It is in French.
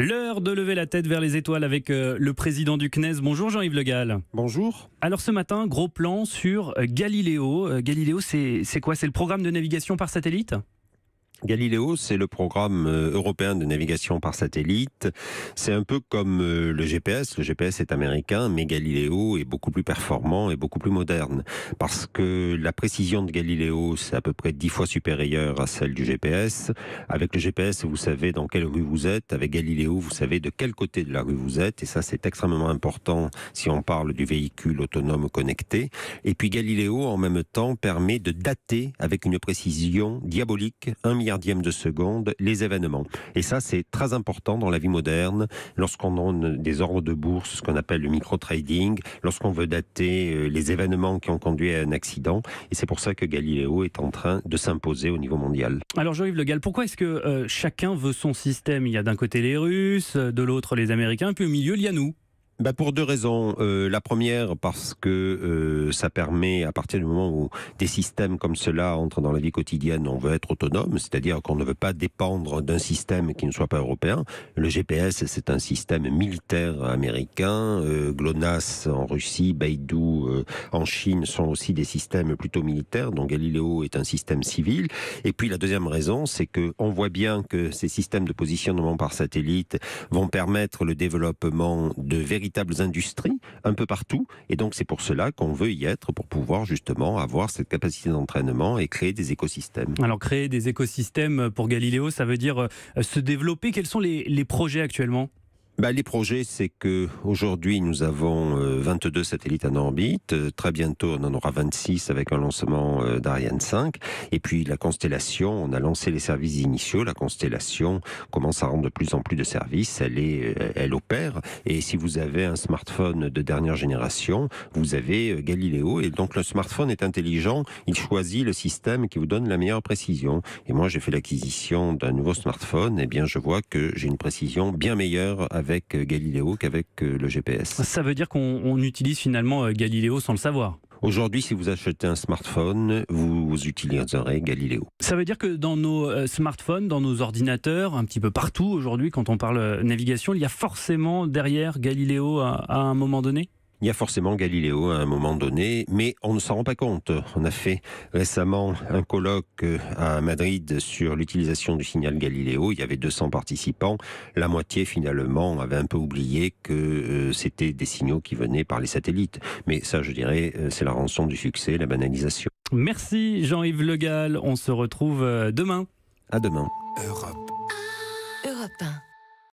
L'heure de lever la tête vers les étoiles avec euh, le président du CNES. Bonjour Jean-Yves Le Gall. Bonjour. Alors ce matin, gros plan sur euh, Galiléo. Euh, Galiléo, c'est c'est quoi? C'est le programme de navigation par satellite? Galileo, c'est le programme euh, européen de navigation par satellite. C'est un peu comme euh, le GPS. Le GPS est américain, mais Galileo est beaucoup plus performant et beaucoup plus moderne. Parce que la précision de Galileo, c'est à peu près dix fois supérieure à celle du GPS. Avec le GPS, vous savez dans quelle rue vous êtes. Avec Galileo, vous savez de quel côté de la rue vous êtes. Et ça, c'est extrêmement important si on parle du véhicule autonome connecté. Et puis Galileo, en même temps, permet de dater avec une précision diabolique un milliard milliardième de seconde les événements. Et ça, c'est très important dans la vie moderne, lorsqu'on donne des ordres de bourse, ce qu'on appelle le micro-trading, lorsqu'on veut dater euh, les événements qui ont conduit à un accident. Et c'est pour ça que Galileo est en train de s'imposer au niveau mondial. Alors Jean-Yves Le Gall, pourquoi est-ce que euh, chacun veut son système? Il y a d'un côté les Russes, de l'autre les Américains, puis au milieu, il y a nous. Bah pour deux raisons. Euh, la première, parce que euh, ça permet, à partir du moment où des systèmes comme cela entrent dans la vie quotidienne, on veut être autonome, c'est-à-dire qu'on ne veut pas dépendre d'un système qui ne soit pas européen. Le GPS, c'est un système militaire américain. Euh, GLONASS en Russie, Beidou euh, en Chine sont aussi des systèmes plutôt militaires, dont Galileo est un système civil. Et puis la deuxième raison, c'est que on voit bien que ces systèmes de positionnement par satellite vont permettre le développement de véritables véritables industries un peu partout. Et donc c'est pour cela qu'on veut y être, pour pouvoir justement avoir cette capacité d'entraînement et créer des écosystèmes. Alors créer des écosystèmes pour Galiléo, ça veut dire euh, se développer. Quels sont les, les projets actuellement? Bah, les projets, c'est que aujourd'hui nous avons 22 euh, satellites en orbite. Euh, très bientôt, on en aura 26 avec un lancement euh, d'Ariane 5. Et puis la constellation, on a lancé les services initiaux. La constellation commence à rendre de plus en plus de services. Elle est, elle opère. Et si vous avez un smartphone de dernière génération, vous avez Galileo. Et donc le smartphone est intelligent. Il choisit le système qui vous donne la meilleure précision. Et moi, j'ai fait l'acquisition d'un nouveau smartphone. Et eh bien, je vois que j'ai une précision bien meilleure avec euh, Galileo qu'avec euh, le GPS. Ça veut dire qu'on utilise finalement euh, Galileo sans le savoir Aujourd'hui, si vous achetez un smartphone, vous utiliserez Galileo. Ça veut dire que dans nos smartphones, dans nos ordinateurs, un petit peu partout aujourd'hui, quand on parle navigation, il y a forcément derrière Galileo à un moment donné? Il y a forcément Galiléo à un moment donné, mais on ne s'en rend pas compte. On a fait récemment un colloque euh, à Madrid sur l'utilisation du signal Galiléo. Il y avait 200 participants. La moitié, finalement, avait un peu oublié que euh, c'était des signaux qui venaient par les satellites. Mais ça, je dirais, euh, c'est la rançon du succès, la banalisation. Merci Jean-Yves Le Gall. On se retrouve demain. À demain. Europe. Europe 1.